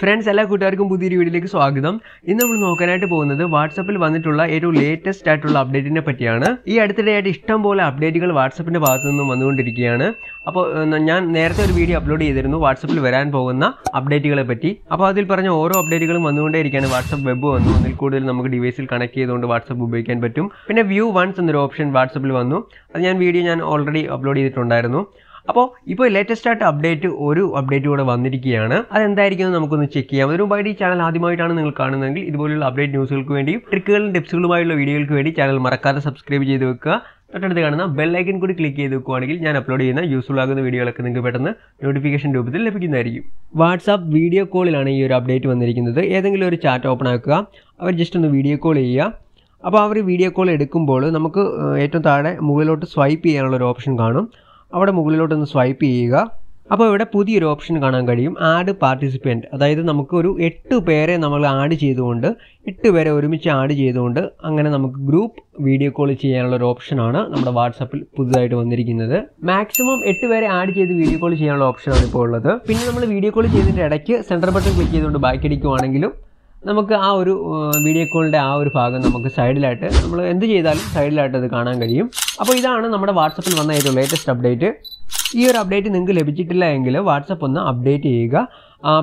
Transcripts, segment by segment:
Friends എല്ലാ കൂട്ടുകാർക്കും പുതിയൊരു വീഡിയോയിലേക്ക് സ്വാഗതം. ഇന്ന് നമ്മൾ നോക്കാനായിട്ട് പോകുന്നത് വാട്സപ്പിൽ വന്നിട്ടുള്ള ഏറ്റവും ലേറ്റസ്റ്റ് ആയിട്ടുള്ള അപ്ഡേറ്റിനെ പറ്റിയാണ്. ഈ അടുത്തിടെയായിട്ട് ഇഷ്ടം പോലെ അപ്ഡേറ്റുകൾ വാട്സപ്പിന്റെ ഭാഗത്തു നിന്നും വന്നുകൊണ്ടിരിക്കുകയാണ്. അപ്പോൾ ഞാൻ നേരത്തെ ഒരു വീഡിയോ അപ്ലോഡ് ചെയ്തിരുന്നു. വാട്സപ്പിൽ വരാൻ പോകുന്ന അപ്ഡേറ്റുകളെ പറ്റി. അപ്പോൾ അതിൽ പറഞ്ഞ ഓരോ അപ്ഡേറ്റുകളും വന്നുകൊണ്ടേയിരിക്കുകയാണ് വാട്സപ്പ് വെബ് വന്നു. അതിൽ കൂടുതൽ നമുക്ക് ഡിവൈസിൽ കണക്ട് ചെയ്തുകൊണ്ട് വാട്സപ്പ് ഉപയോഗിക്കാൻ പറ്റും. പിന്നെ വ്യൂ വൺസ് എന്നൊരു ഓപ്ഷൻ വാട്സപ്പിൽ വന്നു. അത് ഞാൻ വീഡിയോ ഞാൻ ഓൾറെഡി അപ്ലോഡ് ചെയ്തിട്ടുണ്ടായിരുന്നു. അപ്പോൾ ഇപ്പോൾ ലേറ്റസ്റ്റ് ആയിട്ട് അപ്ഡേറ്റ് ഒരു അപ്ഡേറ്റ് കൂടെ വന്നിരിക്കുകയാണ്. അതെന്തായിരിക്കും നമുക്കൊന്ന് ചെക്ക് ചെയ്യാം. അതിനു മുമ്പായിട്ട് ഈ ചാനൽ ആദ്യമായിട്ടാണ് നിങ്ങൾ കാണുന്നതെങ്കിൽ ഇതുപോലുള്ള അപ്ഡേറ്റ് ന്യൂസുകൾക്ക് വേണ്ടിയും ട്രിക്കുകളും ടിപ്സുകളുമായുള്ള വീഡിയോകൾക്ക് വേണ്ടി ചാനൽ മറക്കാതെ സബ്സ്ക്രൈബ് ചെയ്ത് വെക്കുക. തൊട്ടടുത്ത് കാണുന്ന ബെൽ ഐക്കൺ കൂടി ക്ലിക്ക് ചെയ്ത് വെക്കുകയാണെങ്കിൽ ഞാൻ അപ്ലോഡ് ചെയ്യുന്ന യൂസ്ഫുൾ ആകുന്ന വീഡിയോകളൊക്കെ നിങ്ങൾക്ക് പെട്ടെന്ന് നോട്ടിഫിക്കേഷൻ രൂപത്തിൽ ലഭിക്കുന്നതായിരിക്കും. വാട്സാപ്പ് വീഡിയോ കോളിലാണ് ഈ ഒരു അപ്ഡേറ്റ് വന്നിരിക്കുന്നത്. ഏതെങ്കിലും ഒരു ചാറ്റ് ഓപ്പൺ ആക്കുക. അവർ ജസ്റ്റ് ഒന്ന് വീഡിയോ കോൾ ചെയ്യുക. അപ്പോൾ അവർ വീഡിയോ കോൾ എടുക്കുമ്പോൾ നമുക്ക് ഏറ്റവും താഴെ മുകളിലോട്ട് സ്വൈപ്പ് ചെയ്യാനുള്ള ഒരു ഓപ്ഷൻ കാണും. അവിടെ മുകളിലോട്ടൊന്ന് സ്വൈപ്പ് ചെയ്യുക. അപ്പോൾ ഇവിടെ പുതിയൊരു ഓപ്ഷൻ കാണാൻ കഴിയും. ആഡ് പാർട്ടിസിപ്പന്റ് അതായത് നമുക്ക് ഒരു എട്ട് പേരെ നമ്മൾ ആഡ് ചെയ്തുകൊണ്ട് എട്ട് പേരെ ഒരുമിച്ച് ആഡ് ചെയ്തുകൊണ്ട് അങ്ങനെ നമുക്ക് ഗ്രൂപ്പ് വീഡിയോ കോൾ ചെയ്യാനുള്ള ഒരു ഓപ്ഷനാണ് നമ്മുടെ വാട്സപ്പിൽ പുതുതായിട്ട് വന്നിരിക്കുന്നത്. മാക്സിമം എട്ട് പേരെ ആഡ് ചെയ്ത് വീഡിയോ കോൾ ചെയ്യാനുള്ള ഓപ്ഷനാണ് ഇപ്പോൾ ഉള്ളത്. പിന്നെ നമ്മൾ വീഡിയോ കോൾ ചെയ്തിട്ട് ഇടയ്ക്ക് സെന്റർ ബട്ടൺ ക്ലിക്ക് ചെയ്തുകൊണ്ട് ബാക്കി അടിക്കുവാണെങ്കിലും നമുക്ക് ആ ഒരു വീഡിയോ കോളിന്റെ ആ ഒരു ഭാഗം നമുക്ക് സൈഡിലായിട്ട് നമ്മൾ എന്ത് ചെയ്താലും സൈഡിലായിട്ട് അത് കാണാൻ കഴിയും. അപ്പോൾ ഇതാണ് നമ്മുടെ വാട്സപ്പിൽ വന്ന ഏറ്റവും ലേറ്റസ്റ്റ് അപ്ഡേറ്റ് ഈ ഒരു അപ്ഡേറ്റ് നിങ്ങൾക്ക് ലഭിച്ചിട്ടില്ല എങ്കിൽ വാട്സപ്പ് ഒന്ന് അപ്ഡേറ്റ് ചെയ്യുക.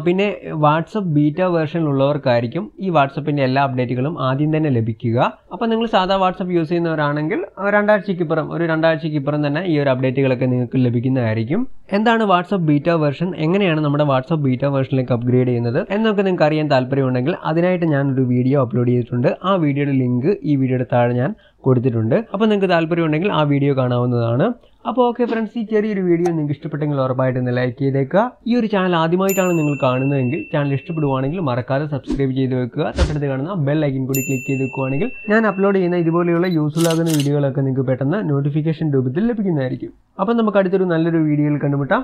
പിന്നെ വാട്സപ്പ് ബീറ്റ വേർഷനിലുള്ളവർക്കായിരിക്കും ഈ വാട്സപ്പിന്റെ എല്ലാ അപ്ഡേറ്റുകളും ആദ്യം തന്നെ ലഭിക്കുക. അപ്പോൾ നിങ്ങൾ സാധാ വാട്സപ്പ് യൂസ് ചെയ്യുന്നവരാണെങ്കിൽ രണ്ടാഴ്ചയ്ക്കിപ്പുറം ഒരു രണ്ടാഴ്ചയ്ക്കിപ്പുറം തന്നെ ഈ ഒരു അപ്ഡേറ്റുകളൊക്കെ നിങ്ങൾക്ക് ലഭിക്കുന്നതായിരിക്കും. എന്താണ് വാട്സപ്പ് ബീറ്റ വേർഷൻ? എങ്ങനെയാണ് നമ്മുടെ വാട്സപ്പ് ബീറ്റ വേർഷനിലേക്ക് അപ്ഗ്രേഡ് ചെയ്യുന്നത്? എന്നൊക്കെ നിങ്ങൾക്ക് അറിയാൻ താല്പര്യമുണ്ടെങ്കിൽ അതിനായിട്ട് ഞാനൊരു വീഡിയോ അപ്ലോഡ് ചെയ്തിട്ടുണ്ട്. ആ വീഡിയോയുടെ ലിങ്ക് ഈ വീഡിയോയുടെ താഴെ ഞാൻ കൊടുത്തിട്ടുണ്ട്. അപ്പോൾ നിങ്ങൾക്ക് താല്പര്യമുണ്ടെങ്കിൽ ആ വീഡിയോ കാണാവുന്നതാണ്. അപ്പോൾ ഓക്കെ ഫ്രണ്ട്സ് ഈ ചെറിയൊരു വീഡിയോ നിങ്ങൾക്ക് ഇഷ്ടപ്പെട്ടെങ്കിൽ ഉറപ്പായിട്ട് ലൈക്ക് ചെയ്തേക്കുക. ഈ ഒരു ചാനൽ ആദ്യമായിട്ടാണ് നിങ്ങൾ കാണുന്നതെങ്കിൽ ചാനൽ ഇഷ്ടപ്പെടുവാണെങ്കിൽ മറക്കാതെ സബ്സ്ക്രൈബ് ചെയ്ത് വെക്കുക. തൊട്ടടുത്ത് കാണുന്ന ബെൽ ഐക്കൻ കൂടി ക്ലിക്ക് ചെയ്ത് വെക്കുകയാണെങ്കിൽ ഞാൻ അപ്ലോഡ് ചെയ്യുന്ന ഇതുപോലെയുള്ള യൂസ്ഫുൾ ആകുന്ന വീഡിയോകളൊക്കെ നിങ്ങൾക്ക് പെട്ടെന്ന് നോട്ടിഫിക്കേഷൻ രൂപത്തിൽ ലഭിക്കുന്നതായിരിക്കും. അപ്പം നമുക്ക് അടുത്തൊരു നല്ലൊരു വീഡിയോയിൽ കണ്ടുമുട്ടാം.